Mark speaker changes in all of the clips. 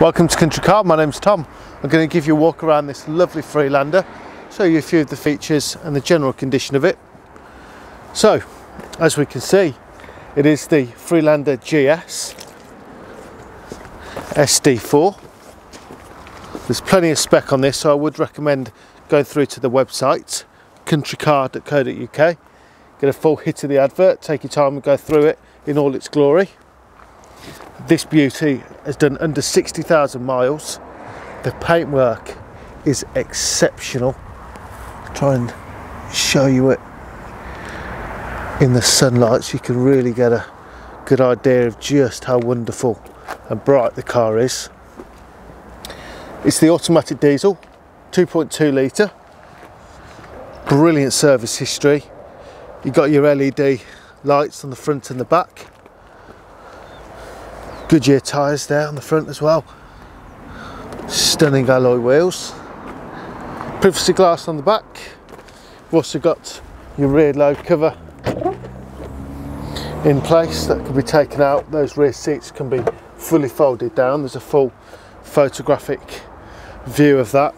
Speaker 1: Welcome to Country Car, my name's Tom. I'm going to give you a walk around this lovely Freelander, show you a few of the features and the general condition of it. So, as we can see, it is the Freelander GS SD4. There's plenty of spec on this, so I would recommend going through to the website, countrycar.co.uk, get a full hit of the advert, take your time and go through it in all its glory. This beauty has done under 60,000 miles. The paintwork is exceptional. Try and show you it in the sunlight so you can really get a good idea of just how wonderful and bright the car is. It's the automatic diesel, 2.2 litre. Brilliant service history. You've got your LED lights on the front and the back Goodyear tyres there on the front as well. Stunning alloy wheels. Privacy glass on the back. You've also got your rear load cover in place that can be taken out. Those rear seats can be fully folded down. There's a full photographic view of that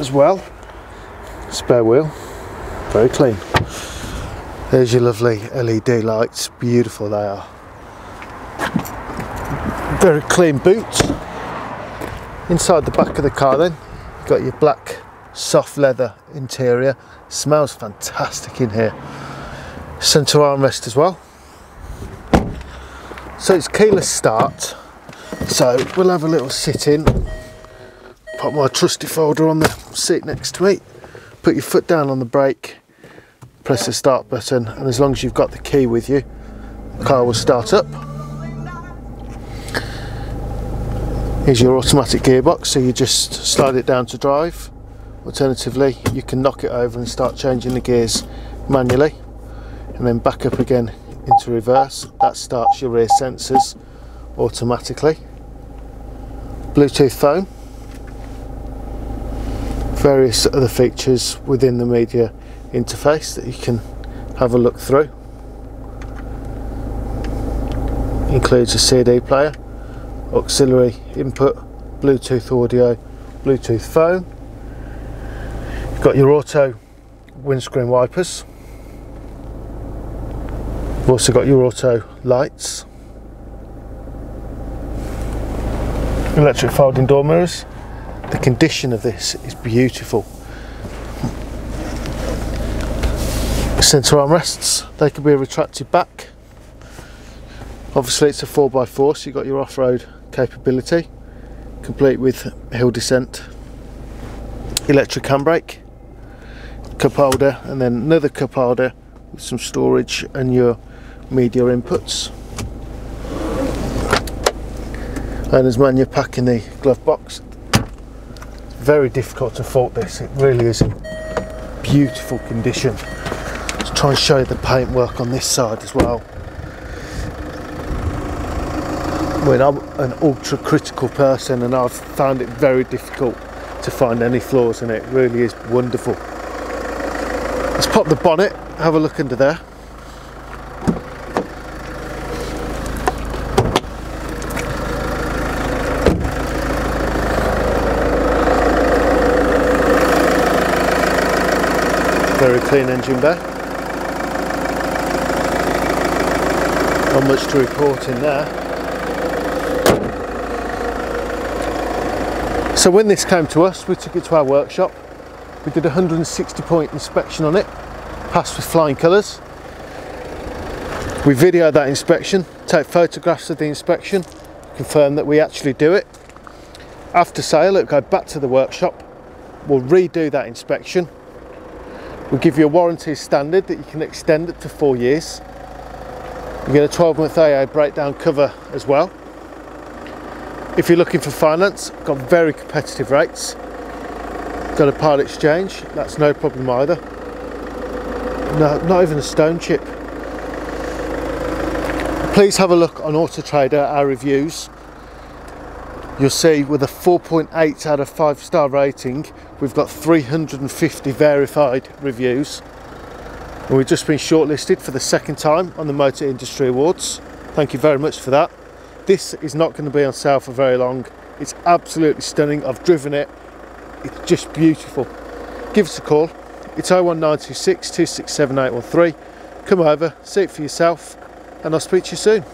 Speaker 1: as well. Spare wheel, very clean. There's your lovely LED lights, beautiful they are very clean boots. Inside the back of the car then got your black soft leather interior. Smells fantastic in here. Center armrest as well. So it's keyless start. So we'll have a little sit in put my trusty folder on the seat next to me put your foot down on the brake. Press the start button and as long as you've got the key with you the car will start up Here's your automatic gearbox, so you just slide it down to drive. Alternatively, you can knock it over and start changing the gears manually and then back up again into reverse. That starts your rear sensors automatically. Bluetooth phone. Various other features within the media interface that you can have a look through. Includes a CD player auxiliary input, Bluetooth audio, Bluetooth phone. You've got your auto windscreen wipers. You've also got your auto lights. Electric folding door mirrors. The condition of this is beautiful. Centre armrests, they can be retracted back. Obviously it's a 4x4 so you've got your off-road capability, complete with hill descent, electric handbrake, cup holder, and then another cup holder with some storage and your media inputs. And as man, you're packing the glove box. Very difficult to fault this. It really is in beautiful condition. Let's try and show you the paintwork on this side as well. I mean, I'm an ultra critical person and I've found it very difficult to find any flaws in it. it really is wonderful. Let's pop the bonnet, have a look under there. Very clean engine bay. Not much to report in there. So when this came to us, we took it to our workshop. We did a 160 point inspection on it, passed with flying colours. We videoed that inspection, take photographs of the inspection, confirm that we actually do it. After sale, it'll go back to the workshop. We'll redo that inspection. We'll give you a warranty standard that you can extend it to four years. You get a 12 month AA breakdown cover as well. If you're looking for finance, got very competitive rates. Got a part exchange, that's no problem either. No, not even a stone chip. Please have a look on Autotrader, our reviews. You'll see with a 4.8 out of 5 star rating, we've got 350 verified reviews. And we've just been shortlisted for the second time on the Motor Industry Awards. Thank you very much for that. This is not going to be on sale for very long. It's absolutely stunning. I've driven it. It's just beautiful. Give us a call. It's 01926 267 813. Come over, see it for yourself, and I'll speak to you soon.